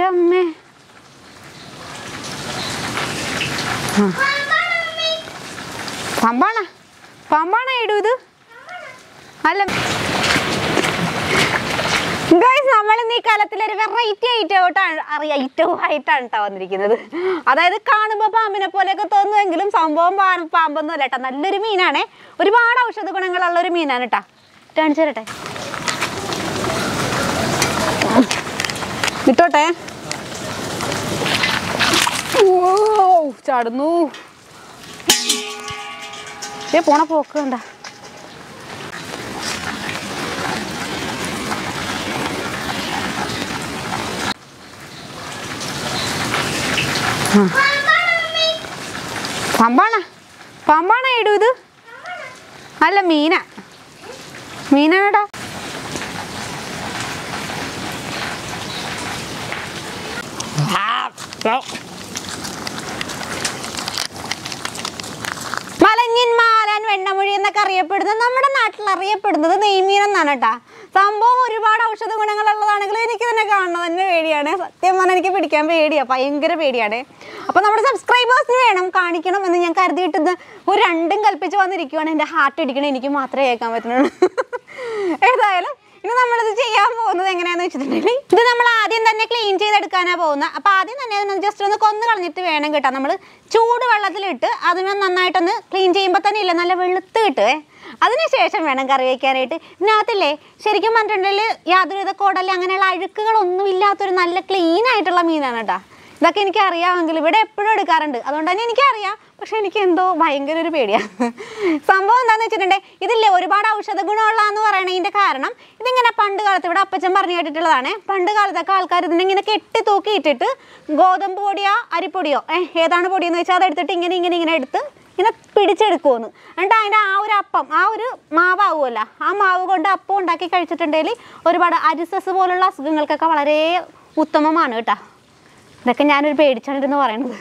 എന്റെ അമ്മേ പമ്പാണ? പമ്പാണ ഇടൂ ഇത്. അല്ല. ഗൈസ് നമ്മൾ ഈ കാലത്തിൽ ഒരു വെറൈറ്റി ഐറ്റമായിട്ടാണ് അറിയാം. ഐറ്റമായിട്ടാണ് കേട്ടോ വന്നിരിക്കുന്നത്. അതായത് കാണുമ്പോൾ പാമ്പിനെ പോലെയൊക്കെ തോന്നുമെങ്കിലും സംഭവം പാമ്പൊന്നും അല്ല കേട്ടോ നല്ലൊരു മീനാണേ. ഒരുപാട് ഔഷധ ഗുണങ്ങളുള്ള ഒരു മീനാണ് കേട്ടോ കാണിച്ചു തരട്ടെ? ഇട്ടോട്ടെ? ഓ ചാടുന്നു. ഏ പോണ പോക്ക് കണ്ട. പമ്പാണ. പമ്പാണ ഇടൂ ഇത്? അല്ല മീന. മീനാടാ മലഞ്ഞിൻ മാലാൻ എന്നൊക്കെ അറിയപ്പെടുന്നത് നമ്മുടെ നാട്ടിൽ അറിയപ്പെടുന്നത് നെയ്മീൻ എന്നാണ് കേട്ടാ. സംഭവം ഒരുപാട് ഔഷധ ഗുണങ്ങളുള്ളതാണെങ്കിലും എനിക്ക് തന്നെ കാണുന്നത് തന്നെ പേടിയാണ്. സത്യം പറഞ്ഞാൽ എനിക്ക് പിടിക്കാൻ പേടിയാ. ഭയങ്കര പേടിയാണ്. അപ്പോൾ നമ്മുടെ സബ്സ്ക്രൈബേഴ്സിന് വേണം. കാണിക്കണം എന്ന് ഞാൻ കരുതിയിട്ട് ഒരു രണ്ടും കൽപ്പിച്ച് വന്നിരിക്കുവാണ്. എന്റെ ഹാർട്ട് ഇടിക്കണം എനിക്ക് മാത്രമേ കേൾക്കാൻ പറ്റുന്നുള്ളൂ. ഏതായാലും ഇനി നമ്മളിത് ചെയ്യാൻ പോകുന്നത് എങ്ങനെയാന്ന് വെച്ചിട്ടുണ്ടെങ്കിൽ ഇത് നമ്മൾ ആദ്യം തന്നെ ക്ലീൻ ചെയ്തെടുക്കാനാ പോകുന്നത് അപ്പൊ ആദ്യം തന്നെ അതിനെ ജസ്റ്റ് ഒന്ന് കൊന്നു കളഞ്ഞിട്ട് വേണം കേട്ടോ നമ്മൾ ചൂട് വെള്ളത്തിലിട്ട് അതിനെ നന്നായിട്ടൊന്ന് ക്ലീൻ ചെയ്യുമ്പോൾ തന്നെ ഇല്ല? നല്ല വെളുത്ത് കിട്ടുവേ. അതിനുശേഷം വേണം കറി വയ്ക്കാനായിട്ട് ഇതിനകത്തില്ലേ ശരിക്കും പറഞ്ഞിട്ടുണ്ടെങ്കിൽ യാതൊരുവിധ കുടൽ അങ്ങനെയുള്ള അഴുക്കുകളൊന്നും ഇല്ലാത്തൊരു നല്ല ക്ലീൻ ആയിട്ടുള്ള മീനാണ് കേട്ടോ. ഇതൊക്കെ എനിക്ക് അറിയാമെങ്കിൽ ഇവിടെ എപ്പോഴും എടുക്കാറുണ്ട്. അതുകൊണ്ട് തന്നെ എനിക്കറിയാം. പക്ഷെ എനിക്ക് എന്തോ ഭയങ്കര ഒരു പേടിയാണ് സംഭവം എന്താണെന്ന് വെച്ചിട്ടുണ്ടെങ്കിൽ ഇതില്ലേ ഒരുപാട് ഔഷധ ഗുണമുള്ളതെന്ന് പറയണതിന്റെ കാരണം. ഇതിങ്ങനെ പണ്ട് കാലത്ത് ഇവിടെ അപ്പച്ചൻ പറഞ്ഞു കേട്ടിട്ടുള്ളതാണ്. പണ്ട് കാലത്തൊക്കെ ആൾക്കാർ ഇതിനെ ഇങ്ങനെ കെട്ടി തൂക്കി ഇട്ടിട്ട് ഗോതമ്പ് പൊടിയോ അരിപ്പൊടിയോ ഏതാണ് പൊടിയെന്ന് വെച്ചാൽ അത് എടുത്തിട്ട് ഇങ്ങനെ ഇങ്ങനെ ഇങ്ങനെ എടുത്ത് ഇങ്ങനെ പിടിച്ചെടുക്കുമെന്ന് എന്നിട്ട് അതിന്റെ ആ ഒരു അപ്പം ആ ഒരു മാവാകുമല്ലോ ആ മാവ് കൊണ്ട് അപ്പം ഉണ്ടാക്കി കഴിച്ചിട്ടുണ്ടെങ്കിൽ ഒരുപാട് അരിസസ് പോലുള്ള അസുഖങ്ങൾക്കൊക്കെ വളരെ ഉത്തമമാണ് കേട്ടോ. ഇതൊക്കെ ഞാനൊരു പേടിച്ചാണിരുന്ന് പറയണത്.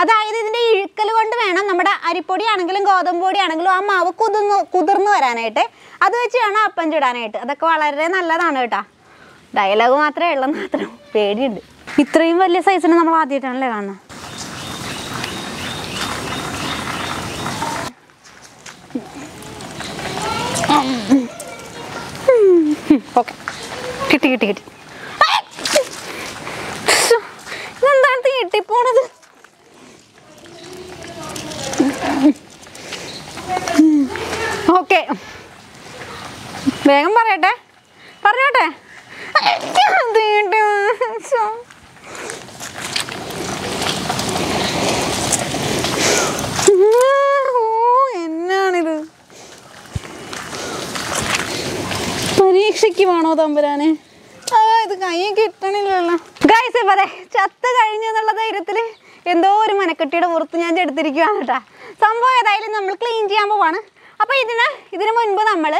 അതായത് ഇതിന്റെ ഇഴുക്കൽ കൊണ്ട് വേണം നമ്മുടെ അരിപ്പൊടി ആണെങ്കിലും ഗോതമ്പ് പൊടി ആണെങ്കിലും ആ മാവ് കുതിർന്നു കുതിർന്ന് വരാനായിട്ട്. അത് വെച്ച് വേണം അപ്പം ചുടാനായിട്ട് അതൊക്കെ വളരെ നല്ലതാണ് കേട്ടോ. ഡയലോഗ് മാത്രമേ ഉള്ളൂ മാത്രം പേടിയുണ്ട്. ഇത്രയും വലിയ സൈസിന് നമ്മൾ ആദ്യമായിട്ടാണല്ലേ കാണുന്നത്? ഓക്കെ. കിട്ടി കിട്ടി കിട്ടി. വേഗം പറയട്ടെ. പറഞ്ഞോട്ടെ. എന്നാണിത്? പരീക്ഷയ്ക്ക് വേണോ തമ്പുരാനെ? ആ ഇത് കൈ കിട്ടണില്ലല്ലോ. ഗൈസ് പറയാ ചത്ത് കഴിഞ്ഞു എന്നുള്ള ധൈര്യത്തിൽ എന്തോ ഒരു മനക്കെട്ടിയുടെ പുറത്ത് ഞാൻ എടുത്തിരിക്കുകയാണ് കേട്ടാ. സംഭവം ഏതായാലും നമ്മൾ ക്ലീൻ ചെയ്യാൻ പോവാണ്. അപ്പോൾ ഇതിന് ഇതിനു മുൻപ് നമ്മൾ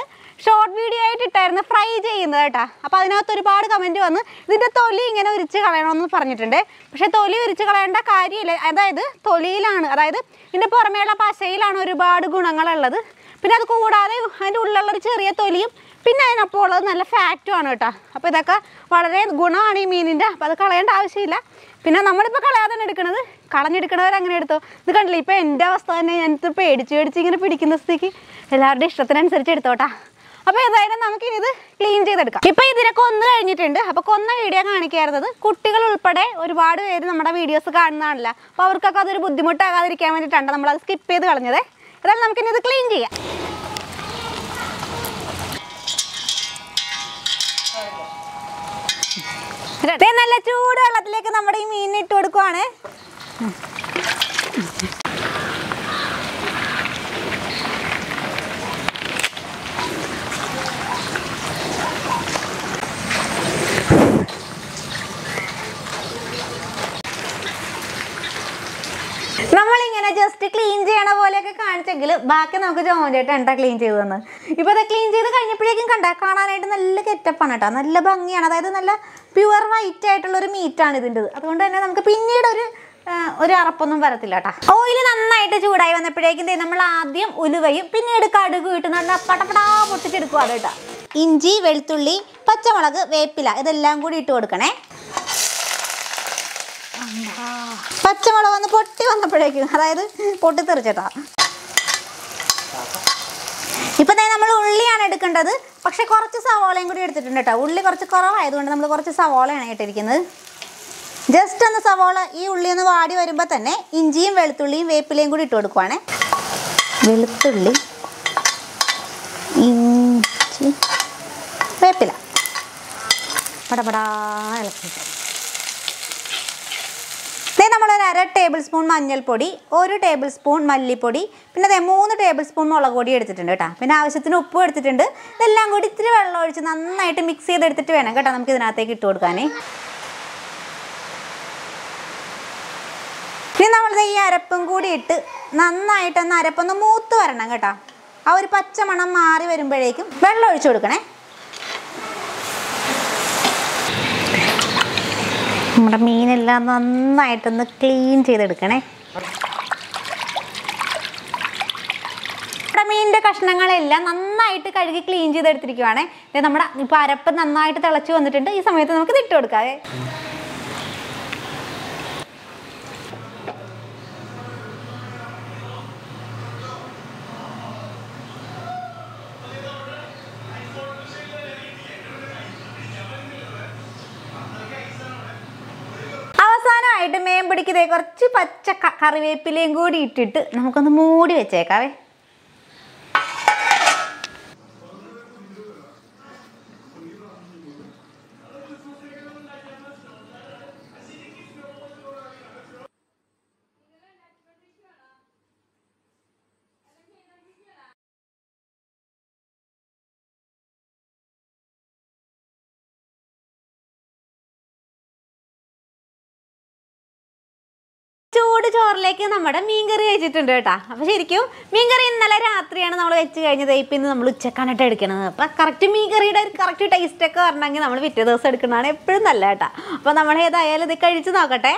ഷോർട്ട് വീഡിയോ ആയിട്ട് ഇട്ടായിരുന്നു ഫ്രൈ ചെയ്യുന്നത് കേട്ടോ. അപ്പോൾ അതിനകത്ത് ഒരുപാട് കമന്റ് വന്ന് ഇതിന്റെ തൊലി ഇങ്ങനെ ഉരിച്ച് കളയണമെന്ന് പറഞ്ഞിട്ടുണ്ട്. പക്ഷേ തൊലി ഉരിച്ച് കളയേണ്ട കാര്യമില്ല. അതായത് തൊലിയിലാണ് അതായത് ഇതിന്റെ പുറമേയുള്ള പശയിലാണ് ഒരുപാട് ഗുണങ്ങളുള്ളത്. പിന്നെ അത് കൂടാതെ അതിന്റെ ഉള്ളിലുള്ളൊരു ചെറിയ തൊലിയും പിന്നെ അതിനൊപ്പം ഉള്ളത് നല്ല ഫാറ്റും ആണ് കേട്ടോ. അപ്പോൾ ഇതൊക്കെ വളരെ ഗുണമാണ് ഈ മീനിന്റെ അപ്പോൾ അത് കളയേണ്ട ആവശ്യമില്ല. പിന്നെ നമ്മളിപ്പോൾ കളയാതെ തന്നെ കളഞ്ഞെടുക്കണവരങ്ങനെ എടുത്തോ? ഇത് കണ്ടില്ല ഇപ്പോൾ എന്റെ അവസ്ഥ തന്നെ ഞാനിത് പേടിച്ച് പേടിച്ച് ഇങ്ങനെ പിടിക്കുന്ന സ്ഥിതിക്ക് എല്ലാവരുടെ ഇഷ്ടത്തിനനുസരിച്ച് എടുത്തോട്ടാ. അപ്പോൾ ഏതായാലും നമുക്ക് ഇത് ക്ലീൻ ചെയ്തെടുക്കാം. ഇപ്പോൾ ഇതിനെ ഒന്ന് കഴിഞ്ഞിട്ടുണ്ട്. അപ്പോൾ കൊന്ന വീഡിയോ കാണിക്കാറുള്ളത് കുട്ടികൾ ഉൾപ്പെടെ ഒരുപാട് പേര് നമ്മുടെ വീഡിയോസ് കാണുന്നതാണല്ലോ. അപ്പോൾ അവർക്കൊക്കെ അതൊരു ബുദ്ധിമുട്ടാകാതിരിക്കാൻ വേണ്ടിയിട്ടാണ് അത് സ്കിപ്പ് ചെയ്ത് കളഞ്ഞത്. ഏതായാലും നമുക്കിനി ഇത് ക്ലീൻ ചെയ്യാം. നല്ല ചൂട് വെള്ളത്തിലേക്ക് നമ്മുടെ ഈ മീൻ ഇട്ട് കൊടുക്കുവാണ് നമ്മളിങ്ങനെ ജസ്റ്റ് ക്ലീൻ ചെയ്യണ പോലെയൊക്കെ കാണിച്ചെങ്കിൽ ബാക്കി നമുക്ക് ജോമോചേട്ടൻ എന്താ ക്ലീൻ ചെയ്തു തന്നത് ഇപ്പോൾ അത് ക്ലീൻ ചെയ്ത് കഴിഞ്ഞപ്പോഴേക്കും കണ്ട കാണാനായിട്ട് നല്ല കെറ്റപ്പാണ് കേട്ടോ നല്ല ഭംഗിയാണ്. അതായത് നല്ല പ്യുവർ വൈറ്റ് ആയിട്ടുള്ള ഒരു മീറ്റാണ് ഇതിന്റെ അതുകൊണ്ട് തന്നെ നമുക്ക് പിന്നീട് ഒരു ഒരു അറപ്പൊന്നും വരത്തില്ല കേട്ടോ ഓയിൽ നന്നായിട്ട് ചൂടായി വന്നപ്പോഴേക്കും നമ്മൾ ആദ്യം ഉലുവയും പിന്നീട് കടുക് ഇട്ട് നല്ല പടപടാ പൊട്ടിച്ചെടുക്കുവാണ് കേട്ടോ ഇഞ്ചി വെളുത്തുള്ളി പച്ചമുളക് വേപ്പില ഇതെല്ലാം കൂടി ഇട്ട് കൊടുക്കണേ. പച്ചമുളക് ഒന്ന് പൊട്ടി വന്നപ്പോഴേക്കും അതായത് പൊട്ടിത്തെറിച്ചേട്ടാ ഇപ്പൊ തന്നെ നമ്മൾ ഉള്ളിയാണ് എടുക്കേണ്ടത്. പക്ഷേ കുറച്ച് സവോളയും കൂടി എടുത്തിട്ടുണ്ട് കേട്ടോ. ഉള്ളി കുറച്ച് കുറവായതുകൊണ്ട് നമ്മൾ കുറച്ച് സവോളയാണ് ഇട്ടിരിക്കുന്നത്. ജസ്റ്റ് ഒന്ന് സവോള ഈ ഉള്ളി ഒന്ന് വാടി വരുമ്പോൾ തന്നെ ഇഞ്ചിയും വെളുത്തുള്ളിയും വേപ്പിലയും കൂടി ഇട്ട് കൊടുക്കുവാണേ. വെളുത്തുള്ളി ഇഞ്ചി വേപ്പില. പടപടാ ഇളക്കി. അര ടേബിൾ സ്പൂൺ മഞ്ഞൾപ്പൊടി ഒരു ടേബിൾ സ്പൂൺ മല്ലിപ്പൊടി പിന്നെ ദേ മൂന്ന് ടേബിൾ സ്പൂൺ മുളക് പൊടി എടുത്തിട്ടുണ്ട് കേട്ടോ. പിന്നെ ആവശ്യത്തിന് ഉപ്പും എടുത്തിട്ടുണ്ട്. ഇതെല്ലാം കൂടി ഇത്തിരി വെള്ളം ഒഴിച്ച് നന്നായിട്ട് മിക്സ് ചെയ്തെടുത്തിട്ട് വേണം കേട്ടോ നമുക്ക് ഇതിനകത്തേക്ക് ഇട്ട് കൊടുക്കാനേ ഇനി നമ്മൾ ഈ അരപ്പും കൂടി ഇട്ട് നന്നായിട്ടൊന്ന് അരപ്പൊന്ന് മൂത്ത് വരണം കേട്ടോ. ആ ഒരു പച്ചമണം മാറി വരുമ്പോഴേക്കും വെള്ളം ഒഴിച്ചു കൊടുക്കണേ. നമ്മുടെ മീനെല്ലാം നന്നായിട്ടൊന്ന് ക്ലീൻ ചെയ്തെടുക്കണേ. നമ്മുടെ മീനിന്റെ കഷ്ണങ്ങളെല്ലാം നന്നായിട്ട് കഴുകി ക്ലീൻ ചെയ്തെടുത്തിരിക്കുവാണേ. നമ്മുടെ ഇപ്പോൾ അരപ്പ് നന്നായിട്ട് തിളച്ച് വന്നിട്ടുണ്ട്. ഈ സമയത്ത് നമുക്ക് ഇട്ട് കൊടുക്കാവേ. ദേ കുറച്ച് പച്ച കറിവേപ്പിലയും കൂടി ഇട്ടിട്ട് നമുക്കൊന്ന് മൂടി വെച്ചേക്കാവേ. ചൂട് ചോറിലേക്ക് നമ്മുടെ മീൻകറി വെച്ചിട്ടുണ്ട് കേട്ടോ. അപ്പോൾ ശരിക്കും മീൻകറി ഇന്നലെ രാത്രിയാണ് നമ്മൾ വെച്ച് കഴിഞ്ഞത്. ഇപ്പം ഇന്ന് നമ്മൾ ഉച്ചക്കാണിട്ട് എടുക്കണത്. അപ്പോൾ കറക്റ്റ് മീൻകറിയുടെ ഒരു കറക്റ്റ് ടേസ്റ്റ് ഒക്കെ വരണമെങ്കിൽ നമ്മൾ പിറ്റേ ദിവസം എടുക്കുന്നതാണ് എപ്പോഴും നല്ല കേട്ടോ. അപ്പോൾ നമ്മൾ ഏതായാലും ഇത് കഴിച്ച് നോക്കട്ടെ.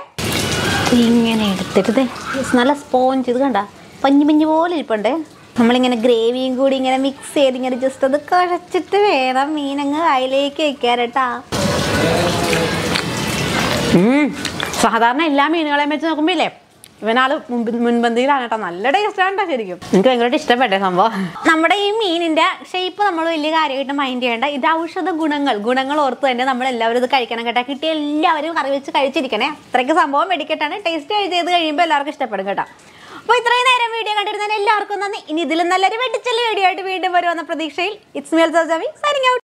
ഇങ്ങനെ എടുത്തിട്ട് നല്ല സ്പോഞ്ച് ഇത് കണ്ട? പഞ്ഞു പഞ്ഞു പോലെ ഇരിപ്പുണ്ട്. നമ്മളിങ്ങനെ ഗ്രേവിയും കൂടി ഇങ്ങനെ മിക്സ് ചെയ്ത് ഇങ്ങനെ ജസ്റ്റ് അത് കുഴച്ചിട്ട് വേണം മീനങ്ങ് അതിലേക്ക് വയ്ക്കാറട്ടാ. സാധാരണ എല്ലാ മീനുകളെയും വെച്ച് നോക്കുമ്പോ ഇല്ലേ ഇവനാൾ മുൻപ് മുൻപന്തിയിലാണ് കേട്ടോ. നല്ല ടേസ്റ്റാണ് കേട്ടോ ശരിക്കും. നിങ്ങൾക്ക് ഭയങ്കരമായിട്ട് ഇഷ്ടപ്പെട്ടേ സംഭവം? നമ്മുടെ ഈ മീനിന്റെ ഷേപ്പ് നമ്മൾ വലിയ കാര്യമായിട്ട് മൈൻഡ് ചെയ്യേണ്ട ഇത് ഔഷധ ഗുണങ്ങൾ. ഗുണങ്ങൾ ഓർത്ത് തന്നെ നമ്മൾ എല്ലാവരും ഇത് കഴിക്കണം കേട്ടോ. കിട്ടിയ എല്ലാവരും കറി വെച്ച് കഴിച്ചിരിക്കണേ. അത്രയ്ക്ക് സംഭവം വെടിക്കെട്ടാണ് ടേസ്റ്റ് ചെയ്ത് കഴിയുമ്പോൾ എല്ലാവർക്കും ഇഷ്ടപ്പെടും കേട്ടോ. അപ്പോൾ ഇത്രയും നേരം വീഡിയോ കണ്ടിരുന്നതിന് എല്ലാവർക്കും നന്ദി. ഇനി ഇതിലും നല്ലൊരു വെട്ടിച്ചെല്ലി വീഡിയോ ആയിട്ട് വീണ്ടും വരുമെന്ന പ്രതീക്ഷയിൽ. ഇറ്റ്സ് മേൽ സൈനിങ് ഔട്ട്